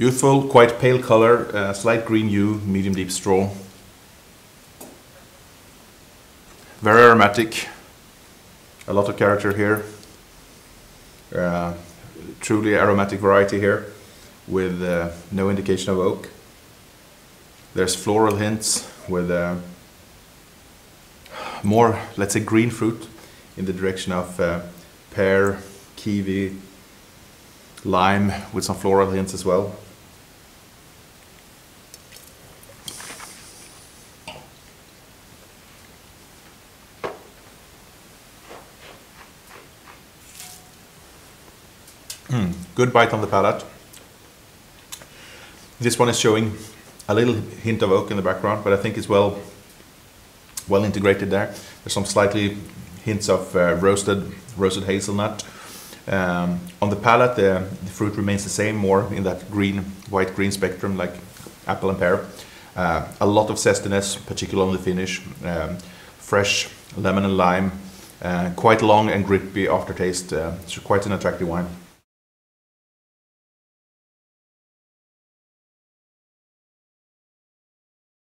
Youthful, quite pale color, uh, slight green hue, medium deep straw. Very aromatic. A lot of character here. Uh, truly aromatic variety here with uh, no indication of oak. There's floral hints with uh, more, let's say, green fruit in the direction of uh, pear, kiwi, lime with some floral hints as well. Mm, good bite on the palate. This one is showing a little hint of oak in the background, but I think it's well well integrated there. There's some slightly hints of uh, roasted roasted hazelnut. Um, on the palate, the, the, fruit remains the same, more in that green, white green spectrum, like apple and pear. Uh, a lot of zestiness, particularly on the finish. Um, fresh lemon and lime. Uh, quite long and grippy aftertaste. Uh, it's quite an attractive wine.